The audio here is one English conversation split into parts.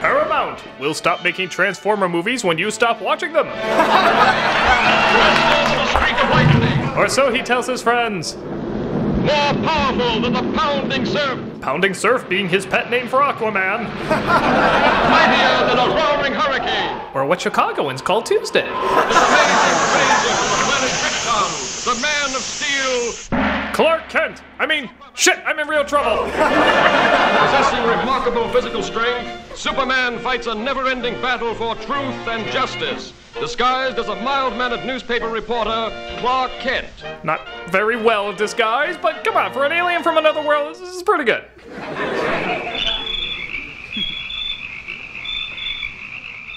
Paramount! We'll stop making Transformer movies when you stop watching them! or so he tells his friends. More powerful than the pounding surf, Pounding Surf being his pet name for Aquaman. mightier than a roaring hurricane. Or what Chicagoans call Tuesday. The amazing stranger from the planet Krypton, the man of steel, Clark Kent! I mean, shit, I'm in real trouble! possessing remarkable physical strength, Superman fights a never-ending battle for truth and justice. Disguised as a mild-mannered newspaper reporter, Clark Kent. Not very well disguised, but come on, for an alien from another world, this is pretty good.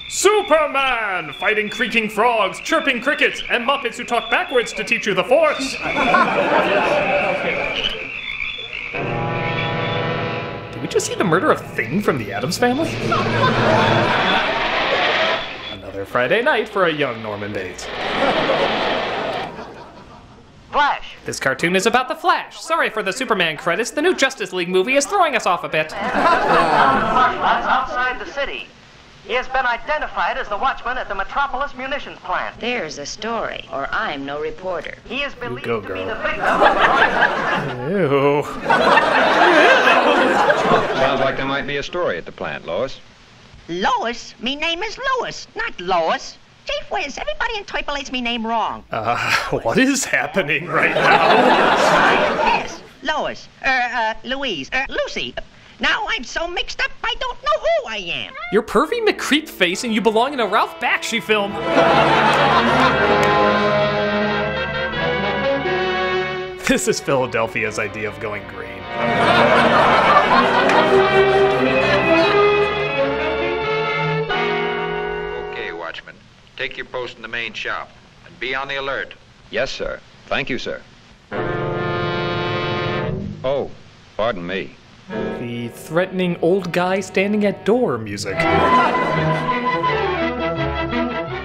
Superman! Fighting creaking frogs, chirping crickets, and Muppets who talk backwards to teach you the Force! Did we just see the murder of Thing from the Addams family? Another Friday night for a young Norman Bates. Flash. This cartoon is about the Flash. Sorry for the Superman credits. The new Justice League movie is throwing us off a bit. Flashlights outside the city. He has been identified as the watchman at the Metropolis munitions plant. There's a story, or I'm no reporter. He is believed go, to be the victim of Ew. Sounds like there might be a story at the plant, Lois. Lois? Me name is Lois, not Lois. Gee whiz, everybody interpolates me name wrong. Uh, what is happening right now? yes, Lois, er, uh, Louise, er, Lucy. Now I'm so mixed up, I don't know who I am. You're pervy McCreep face and you belong in a Ralph Bakshi film. This is Philadelphia's idea of going green. Okay, Watchman. Take your post in the main shop and be on the alert. Yes, sir. Thank you, sir. Oh, pardon me. The threatening old guy standing at door music.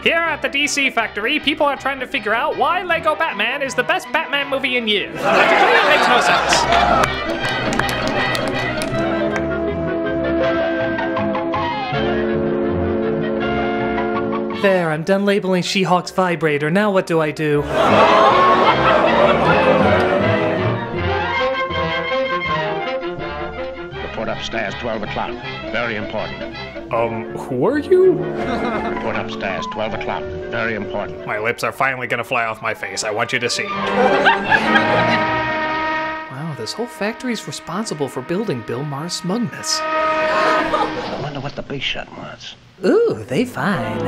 Here at the DC factory, people are trying to figure out why Lego Batman is the best Batman movie in years. It makes no sense. There, I'm done labeling She-Hulk's vibrator. Now what do I do? upstairs, 12 o'clock. Very important. Um, who are you? Report upstairs, 12 o'clock. Very important. My lips are finally gonna fly off my face. I want you to see. wow, this whole factory's responsible for building Bill Maher's smugness. I wonder what the big shot wants. Ooh, they fine.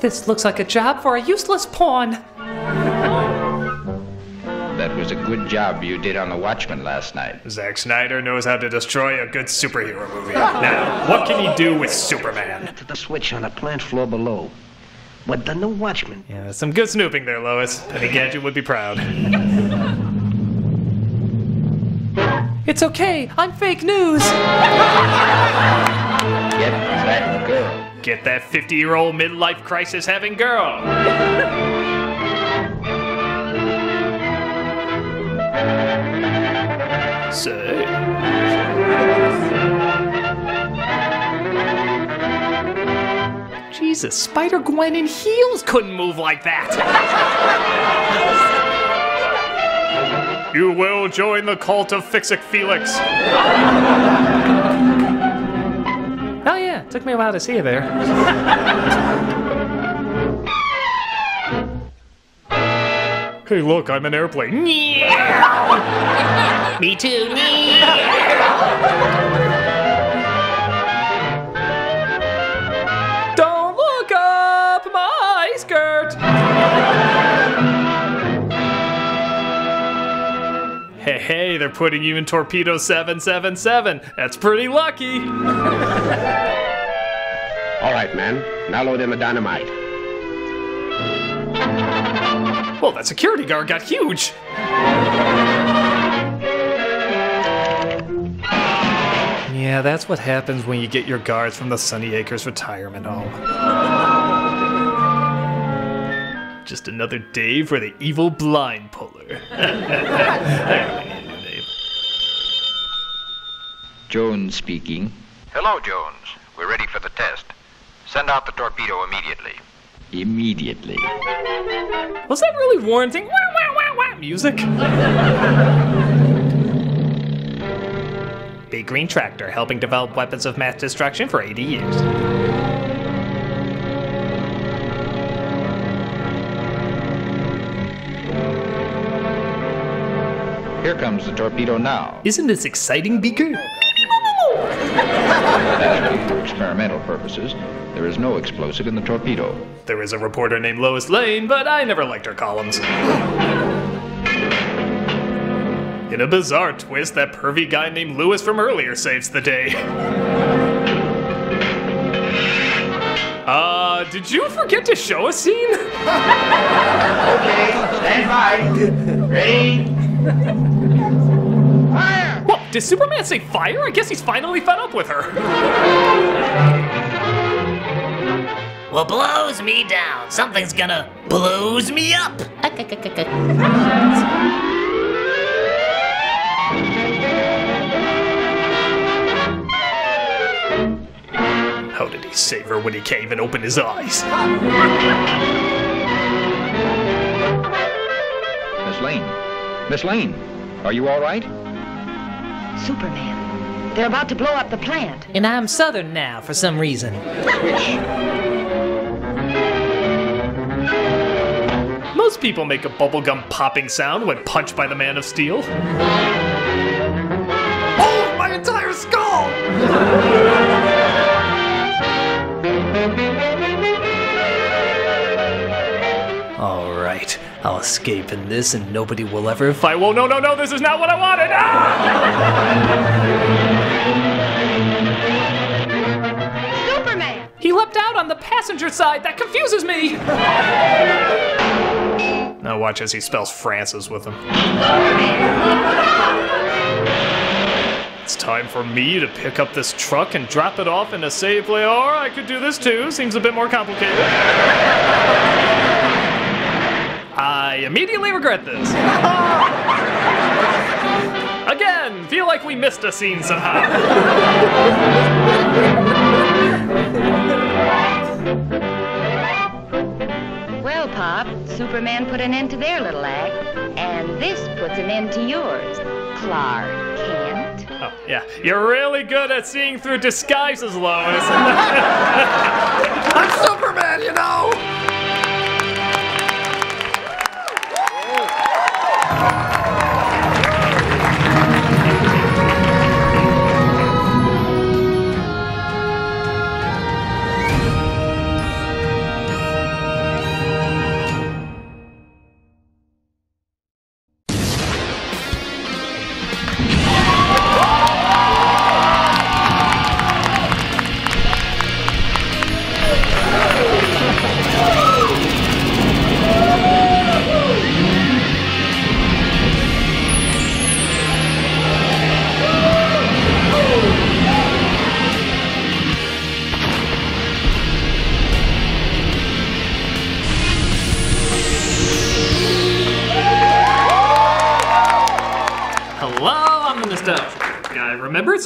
This looks like a job for a useless pawn. That was a good job you did on the Watchman last night. Zack Snyder knows how to destroy a good superhero movie. Now, what can he do with Superman? To the switch on the plant floor below. With the new watchman. Yeah, some good snooping there, Lois. Penny Gadget would be proud. It's okay, I'm fake news. Get that girl. Get that 50 year old midlife crisis having girl. Say. Jesus, Spider Gwen in heels couldn't move like that. you will join the cult of Fix-It Felix. Oh yeah, took me a while to see you there. Hey, look, I'm an airplane. me too. Don't look up my skirt. Hey, hey, they're putting you in Torpedo 777. That's pretty lucky. All right, man. Now load in the dynamite. Well, that security guard got huge. Yeah, that's what happens when you get your guards from the Sunny Acres retirement home. Just another day for the evil blind puller. I really need a new name. Jones speaking. Hello, Jones. We're ready for the test. Send out the torpedo immediately. Immediately. Was that really warranting wah, wah, wah, wah music? Big Green Tractor helping develop weapons of mass destruction for 80 years. Here comes the torpedo now. Isn't this exciting, Beaker? Naturally, for experimental purposes, there is no explosive in the torpedo. There is a reporter named Lois Lane, but I never liked her columns. In a bizarre twist, that pervy guy named Lewis from earlier saves the day. Uh, did you forget to show a scene? Okay, stand by. Ready? Fire! What, did Superman say fire? I guess he's finally fed up with her. Well, blows me down. Something's gonna blows me up. How did he save her when he can't even open his eyes? Miss Lane. Miss Lane, are you all right? Superman. They're about to blow up the plant. And I'm southern now for some reason. Most people make a bubblegum popping sound when punched by the Man of Steel. Oh, my entire skull! I'll escape in this and nobody will ever fight. Whoa, no, no, no, this is not what I wanted! Ah! Superman! He leapt out on the passenger side. That confuses me. now watch as he spells Francis with him. It's time for me to pick up this truck and drop it off in a safe place. Or I could do this too. Seems a bit more complicated. I immediately regret this. Again, feel like we missed a scene somehow. Well, Pop, Superman put an end to their little act, and this puts an end to yours. Clark Kent. Oh, yeah. You're really good at seeing through disguises, Lois. I'm Superman, you know!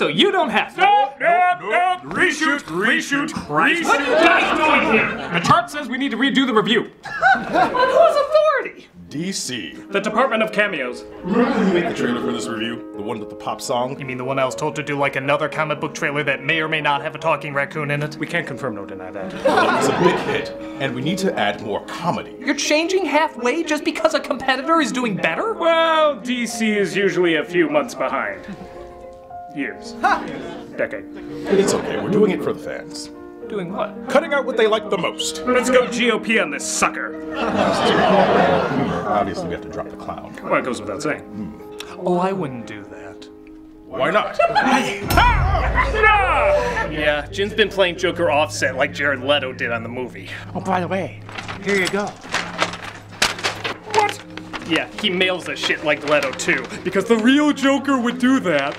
So you don't have to. Nope, nope, nope. Reshoot, reshoot, Christ. reshoot. What are you guys doing here? The chart says we need to redo the review. On whose authority? DC. The Department of Cameos. Who made the trailer for this review? The one with the pop song? You mean the one I was told to do like another comic book trailer that may or may not have a talking raccoon in it? We can't confirm nor deny that. It's a big hit, and we need to add more comedy. You're changing halfway just because a competitor is doing better? Well, DC is usually a few months behind. Years. Decade. It's okay, we're doing it for the fans. Doing what? Cutting out what they like the most. Let's go GOP on this sucker. Obviously, we have to drop the clown. Well, it goes without saying. Hmm. Oh, I wouldn't do that. Why not? Yeah, Jim's been playing Joker offset like Jared Leto did on the movie. Oh, by the way, here you go. What? Yeah, he mails the shit like Leto too, because the real Joker would do that.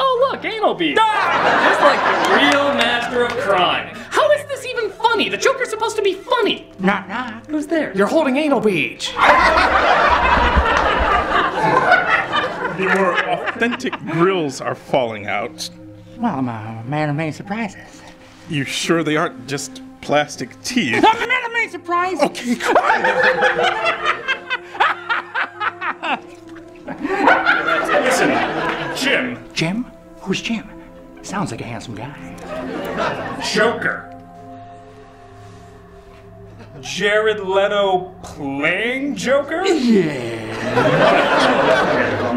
Oh look, anal bead. Ah! Just like the real master of crime. How is this even funny? funny. The Joker's supposed to be funny. Not not. Who's there? You're holding anal beach. more authentic grills are falling out. Well, I'm a man of many surprises. You sure they aren't just plastic teeth? I'm a man of many surprises. Okay, quiet. Listen, Jim. Jim? Who's Jim? Sounds like a handsome guy. Joker. Jared Leto playing Joker? Yeah.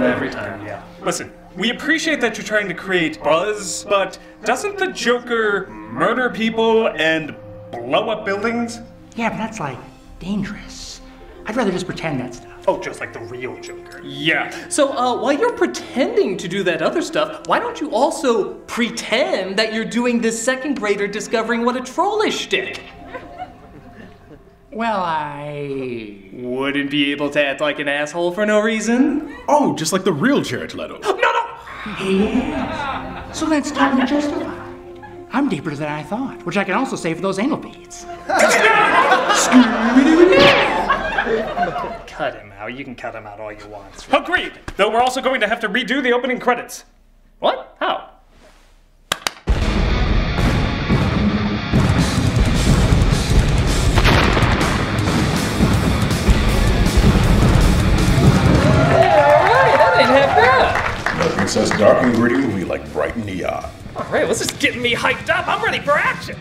Every time, yeah. Listen, we appreciate that you're trying to create buzz, but doesn't the Joker murder people and blow up buildings? Yeah, but that's like dangerous. I'd rather just pretend that stuff. Oh, just like the real Joker. Yeah. So, uh, while you're pretending to do that other stuff, why don't you also pretend that you're doing this second grader discovering what a troll is shtick? Well, I. Wouldn't be able to act like an asshole for no reason? Oh, just like the real Jared Leto. No, no! Yeah. So that's totally justified. I'm deeper than I thought, which I can also say for those anal beads. Cut him out. You can cut him out all you want. Agreed! Though we're also going to have to redo the opening credits. What? How? Alright, that ain't half bad. Nothing says dark and gritty movie like bright neon. Alright, this is getting me hyped up. I'm ready for action.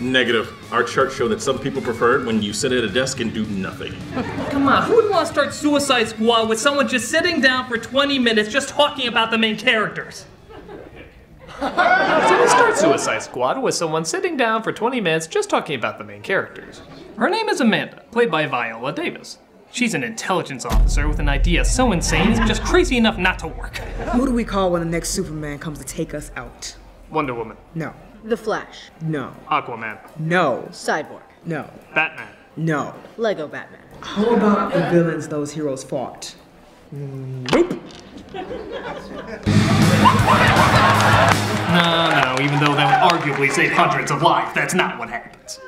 Negative. Our charts show that some people prefer it when you sit at a desk and do nothing. Come on, who would want to start Suicide Squad with someone just sitting down for 20 minutes just talking about the main characters? so we start Suicide Squad with someone sitting down for 20 minutes just talking about the main characters. Her name is Amanda, played by Viola Davis. She's an intelligence officer with an idea so insane it's just crazy enough not to work. Who do we call when the next Superman comes to take us out? Wonder Woman. No. The Flash. No. Aquaman. No. Cyborg. No. Batman. No. Lego Batman. How about the villains those heroes fought? Nope. No, no, even though that would arguably save hundreds of lives, that's not what happens.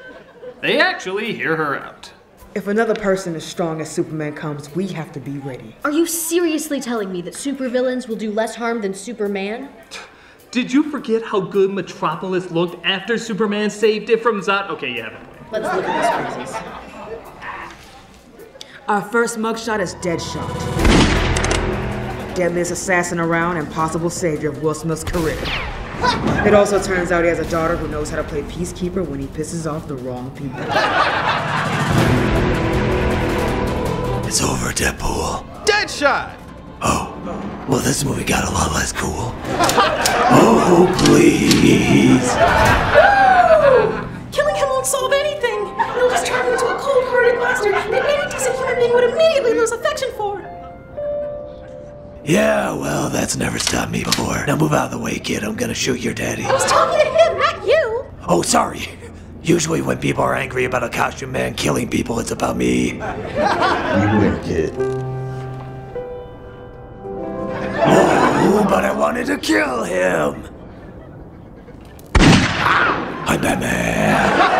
They actually hear her out. If another person as strong as Superman comes, we have to be ready. Are you seriously telling me that supervillains will do less harm than Superman? Did you forget how good Metropolis looked after Superman saved it from Zod? Okay, you have a point. Let's look at this crazies. Our first mugshot is Deadshot. Deadliest assassin around and possible savior of Will Smith's career. It also turns out he has a daughter who knows how to play peacekeeper when he pisses off the wrong people. It's over, Deadpool. Deadshot! Oh, well, this movie got a lot less cool. oh, please. Killing him won't solve anything. It'll just turn him into a cold-hearted monster that any decent human being would immediately lose affection for. Yeah, well, that's never stopped me before. Now move out of the way, kid. I'm gonna shoot your daddy. I was talking to him, not you. Oh, sorry. Usually, when people are angry about a costume man killing people, it's about me. You win, kid. But I wanted to kill him. I'm Batman.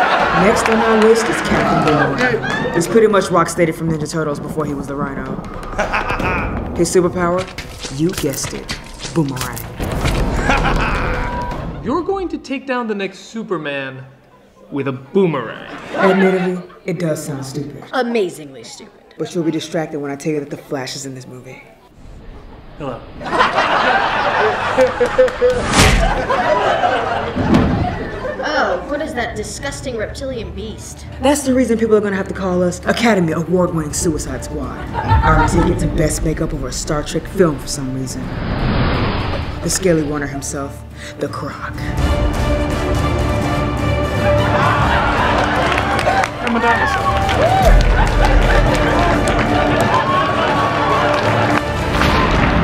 Next on our list is Captain Boomerang. He's pretty much rock steady from Ninja Turtles before he was the Rhino. His superpower? You guessed it. Boomerang. You're going to take down the next Superman with a boomerang. Admittedly, it does sound stupid. Amazingly stupid. But you'll be distracted when I tell you that the Flash is in this movie. Hello. Oh, what is that disgusting reptilian beast? That's the reason people are gonna have to call us Academy Award winning Suicide Squad. Our ticket to best makeup over a Star Trek film for some reason. The Scaly Warner himself, the Croc. I'm a dinosaur.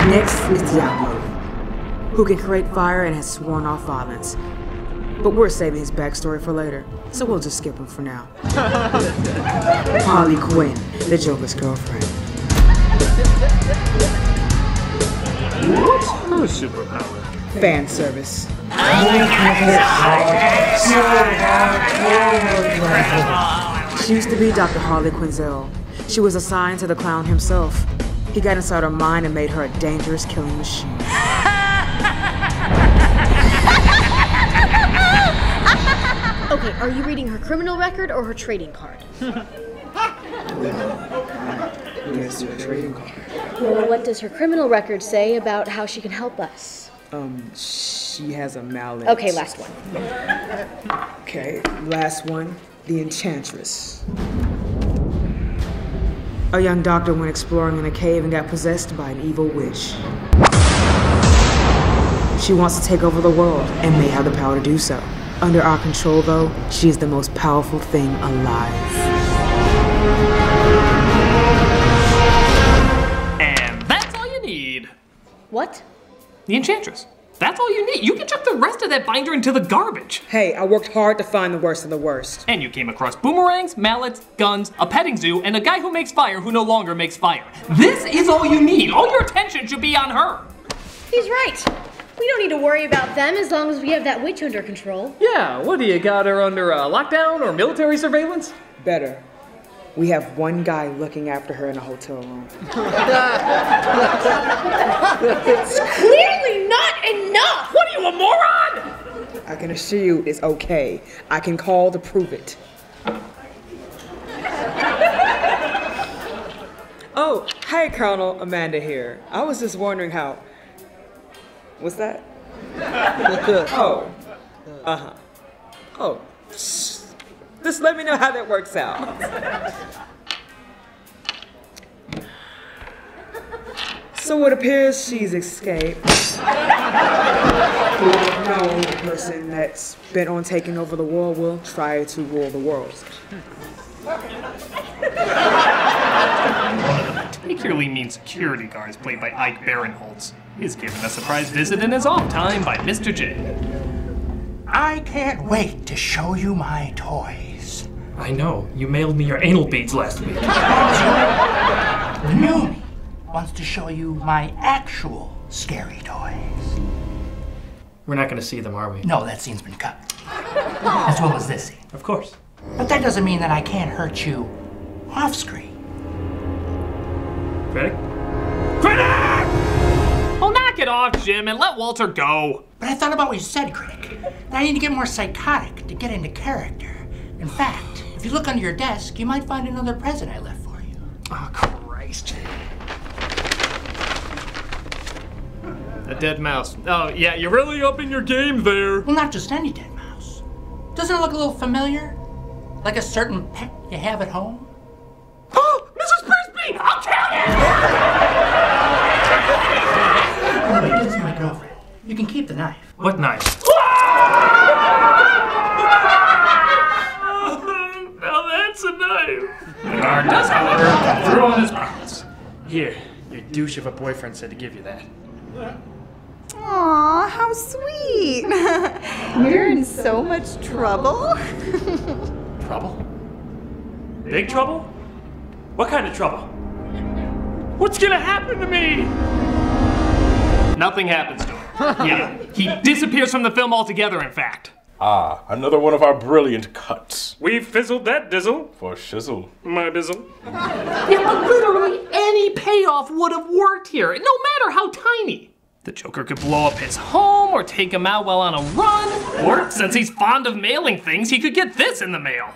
Next is Diablo, who can create fire and has sworn off violence. But we're saving his backstory for later, so we'll just skip him for now. Harley Quinn, the Joker's girlfriend. What's her superpower? Fan service. She used to be Dr. Harley Quinzel. She was assigned to the clown himself. He got inside her mind and made her a dangerous killing machine. Okay, are you reading her criminal record or her trading card? Yes, her trading card. Well, what does her criminal record say about how she can help us? Um, she has a mallet. Okay, last one. Okay, last one. The Enchantress. A young doctor went exploring in a cave and got possessed by an evil witch. She wants to take over the world and may have the power to do so. Under our control, though, she is the most powerful thing alive. And that's all you need. What? The Enchantress. That's all you need. You can chuck the rest of that binder into the garbage. Hey, I worked hard to find the worst of the worst. And you came across boomerangs, mallets, guns, a petting zoo, and a guy who makes fire who no longer makes fire. This is all you need. All your attention should be on her. He's right. We don't need to worry about them as long as we have that witch under control. Yeah, what do you got her under uh, lockdown or military surveillance? Better. We have one guy looking after her in a hotel room. it's clearly not enough! What are you, a moron? I can assure you it's okay. I can call to prove it. Oh, hey, Colonel Amanda here. I was just wondering how. What's that? oh. Uh huh. Oh. Just let me know how that works out. So it appears she's escaped. No person that's bent on taking over the world will try to rule the world. Particularly mean security guards played by Ike Barinholtz. He's given a surprise visit in his off time by Mr. J. I can't wait to show you my toys. I know. You mailed me your anal beads last week. The wants to show you my actual scary toys. We're not going to see them, are we? No, that scene's been cut. As well as this scene. Of course. But that doesn't mean that I can't hurt you off screen. Critic? Critic! Oh, knock it off, Jim, and let Walter go. But I thought about what you said, Critic. That I need to get more psychotic to get into character. In fact, if you look under your desk, you might find another present I left for you. Oh, Christ. A dead mouse. Oh, yeah, you're really upping your game there. Well, not just any dead mouse. Doesn't it look a little familiar? Like a certain pet you have at home? Oh, Mrs. Brisby! I'll tell you! Wait, this is my girlfriend. You can keep the knife. What knife? Knife. The guard does, however, come through on his promise. Here, your douche of a boyfriend said to give you that. Aw, how sweet. You're in so much trouble. Trouble? Big trouble? What kind of trouble? What's gonna happen to me? Nothing happens to him. yeah, he disappears from the film altogether, in fact. Ah, another one of our brilliant cuts. We've fizzled that dizzle. For shizzle. My bizzle. Yeah, but literally any payoff would have worked here, no matter how tiny. The Joker could blow up his home or take him out while on a run, or since he's fond of mailing things, he could get this in the mail.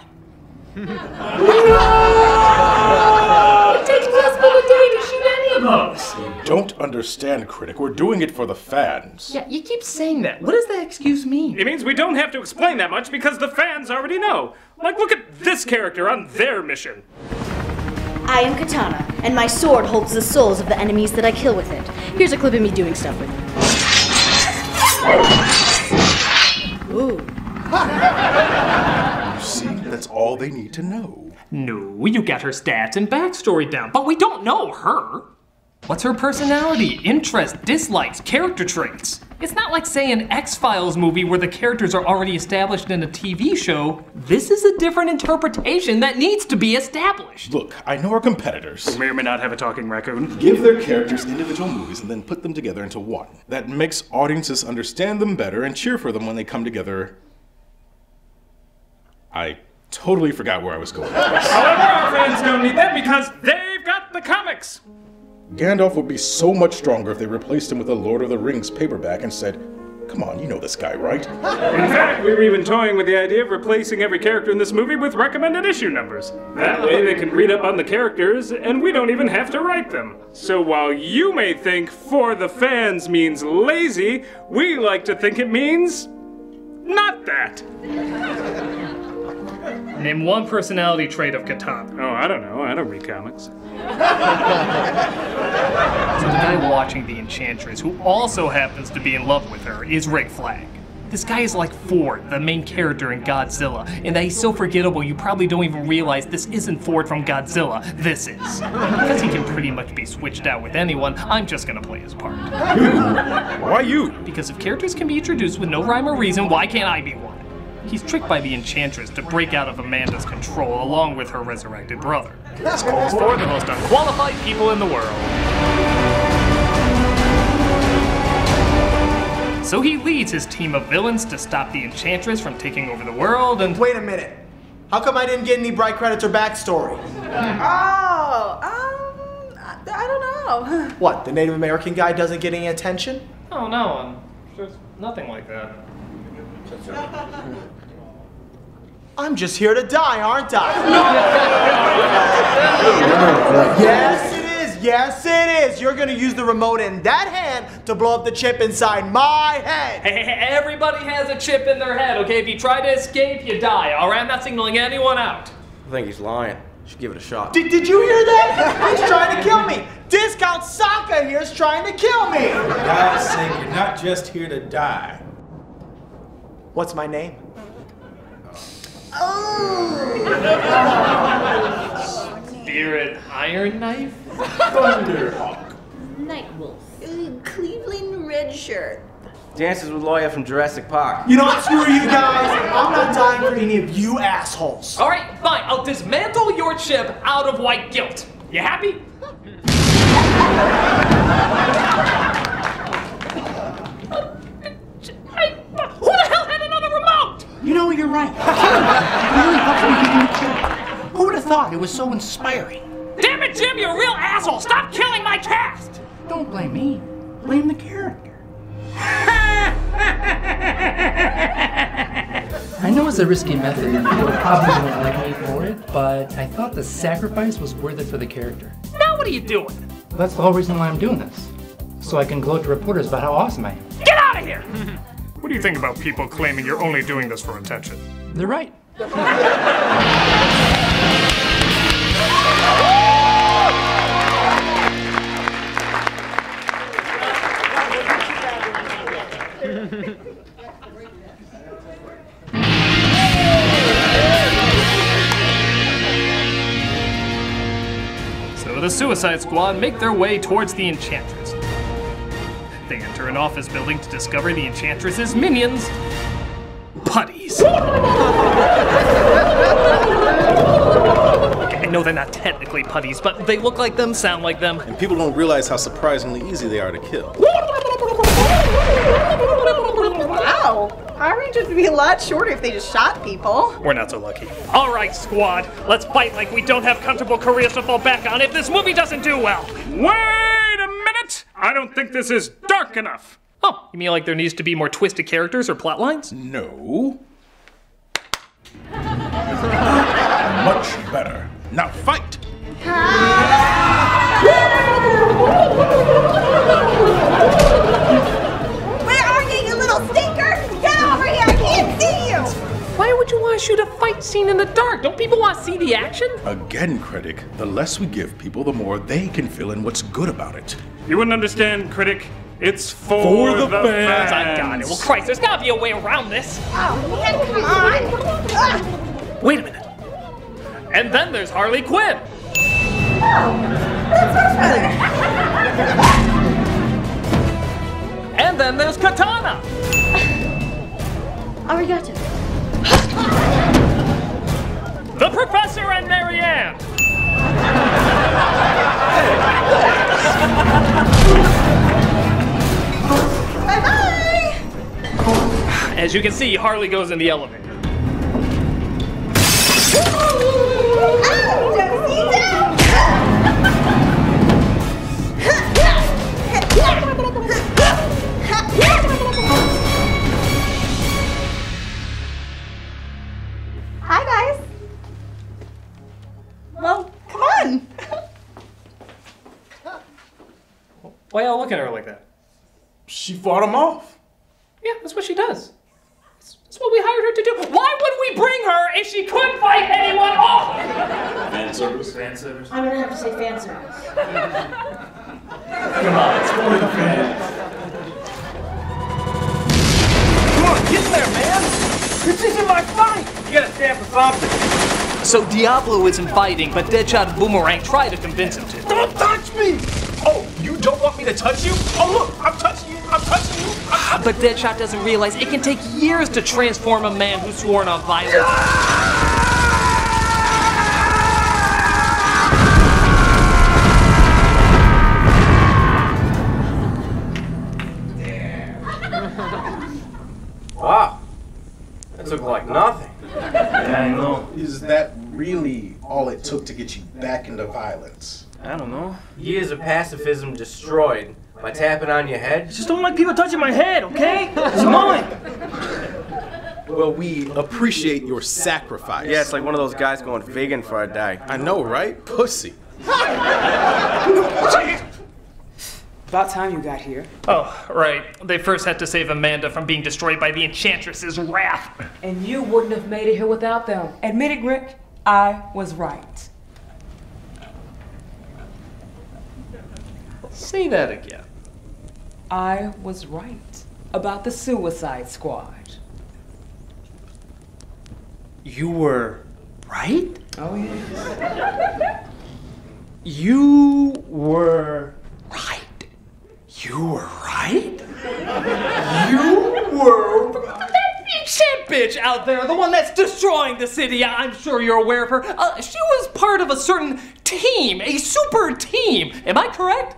Don't understand, critic. We're doing it for the fans. Yeah, you keep saying that. What does that excuse mean? It means we don't have to explain that much because the fans already know. Like, look at this character on their mission. I am Katana, and my sword holds the souls of the enemies that I kill with it. Here's a clip of me doing stuff with it. Ooh. You see, that's all they need to know. No, you got her stats and backstory down, but we don't know her. What's her personality, interest, dislikes, character traits? It's not like, say, an X Files movie where the characters are already established in a TV show. This is a different interpretation that needs to be established. Look, I know our competitors. May or may not have a talking raccoon. Give their characters individual movies and then put them together into one. That makes audiences understand them better and cheer for them when they come together. I totally forgot where I was going. However, our fans don't need that because they've got the comics. Gandalf would be so much stronger if they replaced him with a Lord of the Rings paperback and said, Come on, you know this guy, right? In fact, we were even toying with the idea of replacing every character in this movie with recommended issue numbers. That way they can read up on the characters, and we don't even have to write them. So while you may think for the fans means lazy, we like to think it means not that. Name one personality trait of Katana. Oh, I don't know. I don't read comics. So the guy watching the Enchantress, who also happens to be in love with her, is Rick Flag. This guy is like Ford, the main character in Godzilla, and that he's so forgettable you probably don't even realize this isn't Ford from Godzilla, this is. Because he can pretty much be switched out with anyone, I'm just gonna play his part. Why you? Because if characters can be introduced with no rhyme or reason, why can't I be one? He's tricked by the Enchantress to break out of Amanda's control along with her resurrected brother. This calls for the most unqualified people in the world. So he leads his team of villains to stop the Enchantress from taking over the world and. Wait a minute. How come I didn't get any bright credits or backstory? Oh, um, I, I don't know. What, the Native American guy doesn't get any attention? Oh no, um, there's nothing like that. I'm just here to die, aren't I? yes, it is. Yes, it is. You're gonna use the remote in that hand to blow up the chip inside my head. Hey, hey, hey, everybody has a chip in their head, okay? If you try to escape, you die, alright? I'm not signaling anyone out. I think he's lying. Should give it a shot. Did, did you hear that? He's trying to kill me. Discount Saka here is trying to kill me. For God's sake, you're not just here to die. What's my name? Spirit Iron Knife? Thunderhawk. Nightwolf. Cleveland Red Shirt. Dances with Lawyer from Jurassic Park. You know what? Screw you guys. I'm not dying for any of you assholes. Alright, fine. I'll dismantle your chip out of white guilt. You happy? Who the hell had another remote? You know, you're right. It really helps me get into character. Who would have thought it was so inspiring? Damn it, Jim, you're a real asshole! Stop killing my cast! Don't blame me. Blame the character. I know it's a risky method and people probably won't like me for it, but I thought the sacrifice was worth it for the character. Now what are you doing? That's the whole reason why I'm doing this. So I can gloat to reporters about how awesome I am. Get out of here! What do you think about people claiming you're only doing this for attention? They're right. So the Suicide Squad make their way towards the Enchantress. They enter an office building to discover the Enchantress's minions. Putties. I know they're not technically putties, but they look like them, sound like them. And people don't realize how surprisingly easy they are to kill. Wow. Power Rangers would be a lot shorter if they just shot people. We're not so lucky. All right, squad, let's fight like we don't have comfortable careers to fall back on if this movie doesn't do well. Wait a! I don't think this is dark enough. Oh, you mean like there needs to be more twisted characters or plot lines? No. Much better. Now fight! shoot a fight scene in the dark? Don't people want to see the action? Again, critic, the less we give people, the more they can fill in what's good about it. You wouldn't understand, critic. It's for, For the the fans. fans. I got it. Well, Christ, there's gotta be a way around this. Oh, man, come on! Ah. Wait a minute. And then there's Harley Quinn. Oh, that's much better. And then there's Katana. Arigato. The Professor and Mary Ann. Bye bye! As you can see, Harley goes in the elevator. Hi, Why y'all looking at her like that? She fought him off. Yeah, that's what she does. That's, that's what we hired her to do. Why would we bring her if she couldn't fight anyone off? Fan service. Fan service. I'm gonna have to say fan service. Come on, it's for the fans. Come on, get there, man! This isn't my fight! You gotta stand for something. So Diablo isn't fighting, but Deadshot and Boomerang try to convince him to. Don't touch me! Oh, you don't want me to touch you? Oh, look, I'm touching you, I'm touching you. I'm ah, But Deadshot doesn't realize it can take years to transform a man who's sworn on violence. Wow. Ah, that took like nothing. Yeah, I know. Is that really all it took to get you back into violence? I don't know. Years of pacifism destroyed by tapping on your head. Just don't like people touching my head, okay? It's mine. Well, we appreciate your sacrifice. Yeah, it's like one of those guys going vegan for a day. I know, right? Pussy. About time you got here. Oh, right. They first had to save Amanda from being destroyed by the Enchantress's wrath. And you wouldn't have made it here without them. Admit it, Rick. I was right. Say that again. I was right about the Suicide Squad. You were right? Oh, yes. You were right. You were right? You were That shit bitch out there, the one that's destroying the city, I'm sure you're aware of her. Uh, she was part of a certain team, a super team. Am I correct?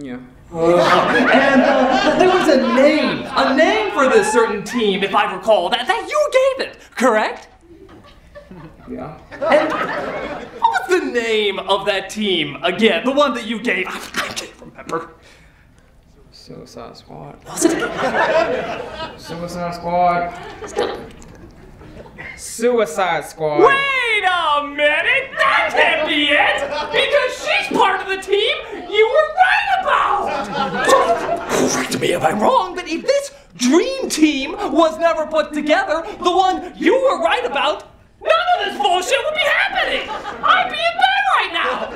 Yeah. and uh, there was a name, a name for this certain team, if I recall, that, that you gave it, correct? Yeah. And what was the name of that team again? The one that you gave? I, I can't remember. Suicide Squad. Was it? Suicide Squad. Suicide Squad. Wait a minute! That can't be it! Because she's part of the team you were right about! Correct me if I'm wrong, but if this dream team was never put together, the one you were right about, none of this bullshit would be happening! I'd be in bed right now!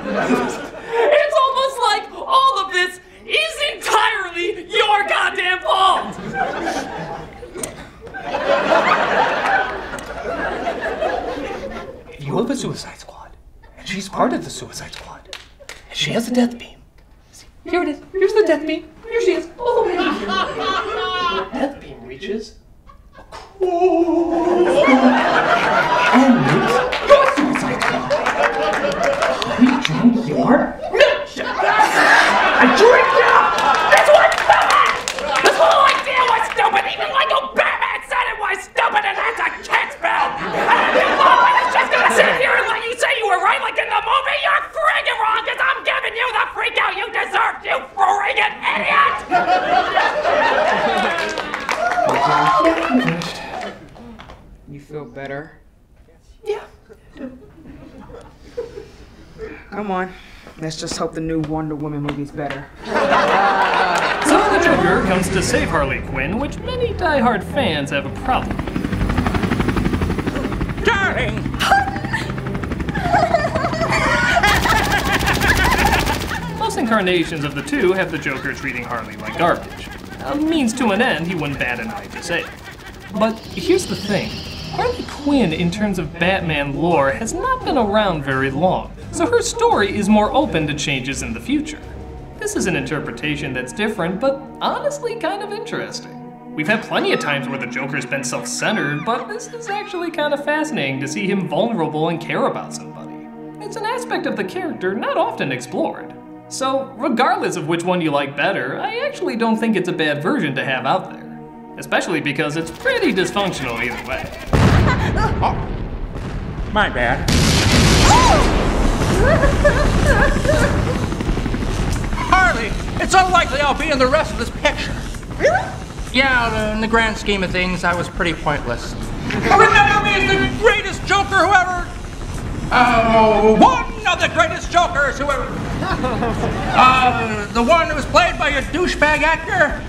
It's almost like all of this is entirely your goddamn fault! You have a Suicide Squad, and she's part of the Suicide Squad, and she has a death beam. See, here it is. Here's the death beam. Here she is, all the way here. The death beam reaches across and your Suicide Squad. Are you drunk, your milkshake? I drink now! This was stupid! This whole idea was stupid! Even Lego Batman said it was stupid, and that's a kid's film! And if you thought I was just gonna sit here and let you say you were right like in the movie, you're friggin' wrong, because I'm giving you the freak out you deserve, you friggin' idiot! You feel better? Yeah. Come on. Let's just hope the new Wonder Woman movie's better. So the Joker comes to save Harley Quinn, which many die-hard fans have a problem with. Darling! Most incarnations of the two have the Joker treating Harley like garbage. A means to an end he wouldn't bat an eye to say. But here's the thing Harley Quinn, in terms of Batman lore, has not been around very long. So her story is more open to changes in the future. This is an interpretation that's different, but honestly kind of interesting. We've had plenty of times where the Joker's been self centered, but this is actually kind of fascinating to see him vulnerable and care about somebody. It's an aspect of the character not often explored. So, regardless of which one you like better, I actually don't think it's a bad version to have out there. Especially because it's pretty dysfunctional either way. My bad. Harley, it's unlikely I'll be in the rest of this picture. Really? Yeah, in the grand scheme of things, I was pretty pointless. Remember me as the greatest Joker who ever. Uh, one of the greatest Jokers who ever. Uh, the one who was played by a douchebag actor.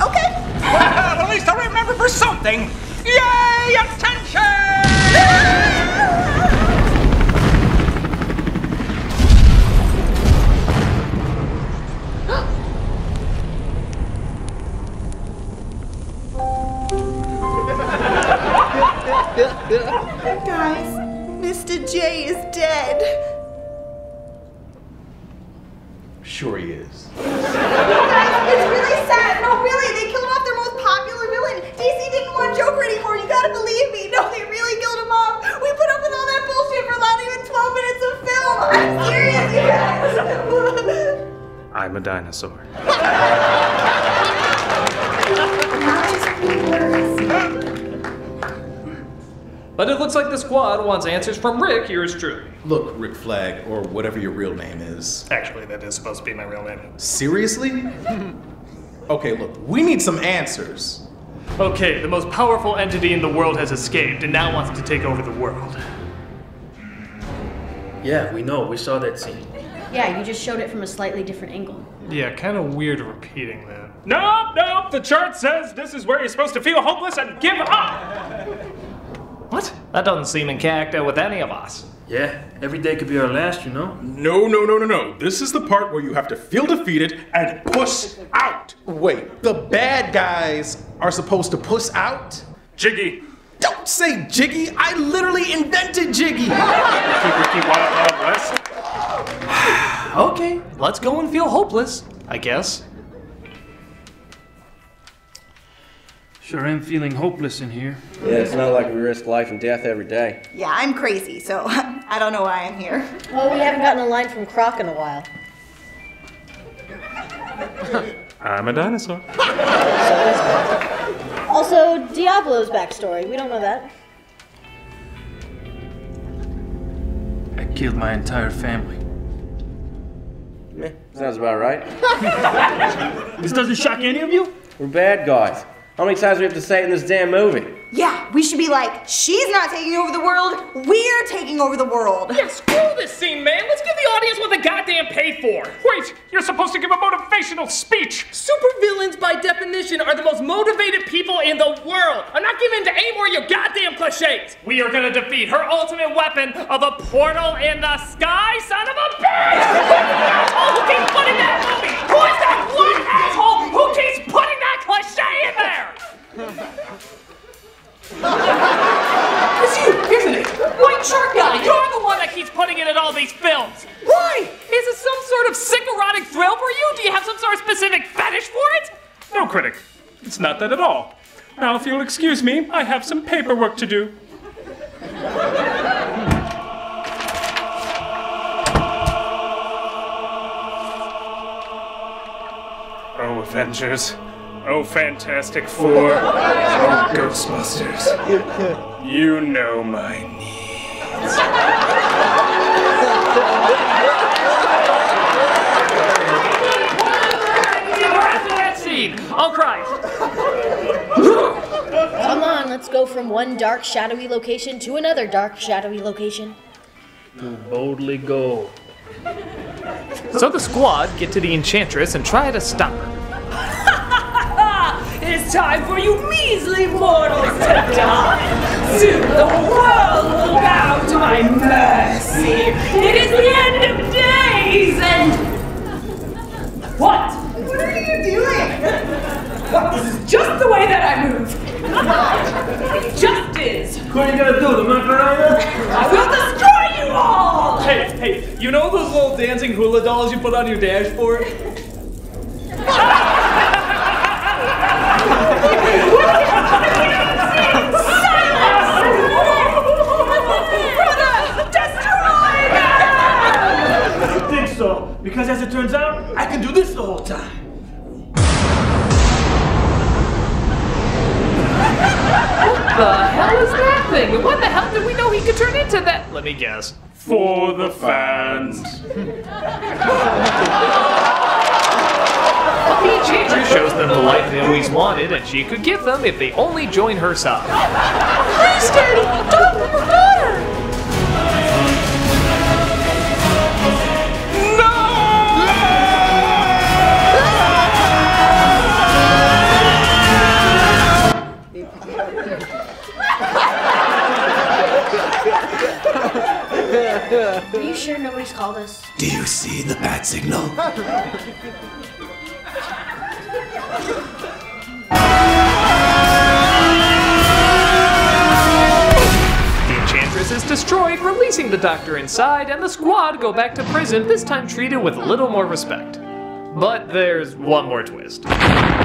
Okay. Well, at least I remember for something. Yay! Attention! Guys, Mr. J is dead. Sure he is. Guys, it's really sad. No, really, they killed off their most popular villain. DC didn't want Joker anymore. You gotta believe me. No, they really killed him off. We put up with all that bullshit for not even 12 minutes of film. I'm serious, you guys. I'm a dinosaur. looks like the squad wants answers from Rick, yours truly. Look, Rick Flag, or whatever your real name is. Actually, that is supposed to be my real name. Seriously? okay, look, we need some answers. Okay, the most powerful entity in the world has escaped and now wants to take over the world. Yeah, we know. We saw that scene. Yeah, you just showed it from a slightly different angle. Yeah, kind of weird repeating that. Nope, nope. The chart says this is where you're supposed to feel hopeless and give up. What? That doesn't seem in character with any of us. Yeah, every day could be our last, you know? No, no, no, no, no. This is the part where you have to feel defeated and push out. Wait, the bad guys are supposed to push out? Jiggy. Don't say Jiggy. I literally invented Jiggy. Keep Ricky Wild Wild West. okay, let's go and feel hopeless, I guess. Sure am feeling hopeless in here. Yeah, it's not like we risk life and death every day. Yeah, I'm crazy, so I don't know why I'm here. Well, we haven't gotten a line from Croc in a while. I'm a dinosaur. Also, Diablo's backstory. We don't know that. I killed my entire family. Meh, sounds about right. this doesn't shock any of you? We're bad guys. How many times do we have to say it in this damn movie? Yeah, we should be like, she's not taking over the world, we're taking over the world. Yeah, screw this scene, man. Let's give the audience what they goddamn paid for. Wait, you're supposed to give a motivational speech. Supervillains, by definition, are the most motivated people in the world. I'm not giving in to any more of your goddamn cliches. We are gonna defeat her ultimate weapon of a portal in the sky, son of a bitch! asshole oh, who keeps putting that movie? Who is that one asshole who keeps putting that cliche in there? It's you, isn't it? White shark guy, you're the one that keeps putting it in all these films. Why? Is it some sort of sick erotic thrill for you? Do you have some sort of specific fetish for it? No, critic. It's not that at all. Now, if you'll excuse me, I have some paperwork to do. Oh, Avengers. Oh, Fantastic Four. Oh, Ghostbusters. You know my needs. that scene. Oh Christ. Come on, let's go from one dark, shadowy location to another dark, shadowy location. To boldly go. So the squad get to the Enchantress and try to stop her. It's time for you measly mortals to die. Soon the world will bow to my mercy. It is the end of days and. What? What are you doing? What? This is just the way that I move. It just is. What are you gonna do, the Macarena? I will destroy you all! Hey, hey, You know those little dancing hula dolls you put on your dashboard? I don't think so, because as it turns out, I can do this the whole time. What the hell is that thing? What the hell did we know he could turn into that? Let me guess. For the fans. The Enchantress shows them the life they always wanted, and she could give them if they only join her side. Please, Daddy, don't leave her daughter! Are you sure nobody's called us? Do you see the bat signal? The Enchantress is destroyed, releasing the Doctor inside, and the squad go back to prison, this time treated with a little more respect. But there's one more twist. Pardon.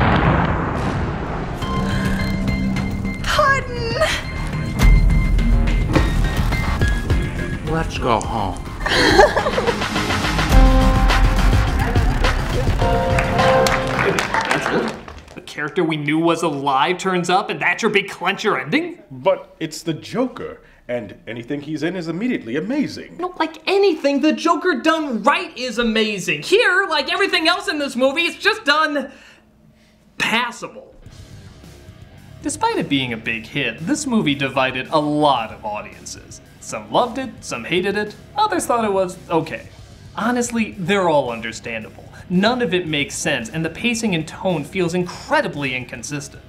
Let's go home. The character we knew was alive turns up, and that's your big clencher ending? But it's the Joker, and anything he's in is immediately amazing. No, like anything, the Joker done right is amazing. Here, like everything else in this movie, it's just done passable. Despite it being a big hit, this movie divided a lot of audiences. Some loved it, some hated it, others thought it was okay. Honestly, they're all understandable. None of it makes sense, and the pacing and tone feels incredibly inconsistent.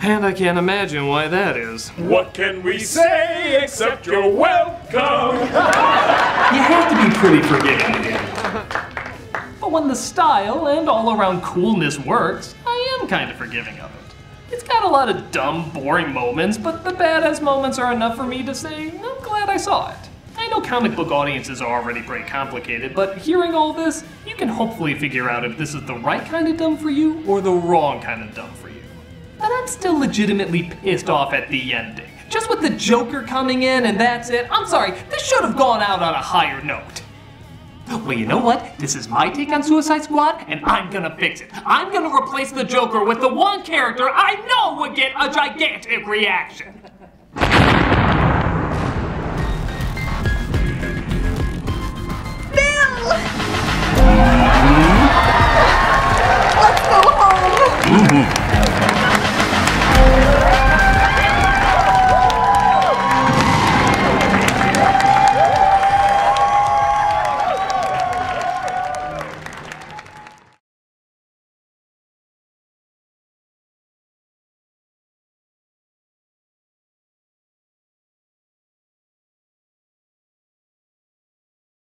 And I can't imagine why that is. What can we say except you're welcome? You have to be pretty forgiving. But when the style and all around coolness works, I am kind of forgiving of it. It's got a lot of dumb, boring moments, but the badass moments are enough for me to say, I'm glad I saw it. I know comic book audiences are already pretty complicated, but hearing all this, you can hopefully figure out if this is the right kind of dumb for you or the wrong kind of dumb for you. But I'm still legitimately pissed off at the ending. Just with the Joker coming in and that's it, I'm sorry, this should have gone out on a higher note. Well, you know what? This is my take on Suicide Squad, and I'm gonna fix it. I'm gonna replace the Joker with the one character I know would get a gigantic reaction.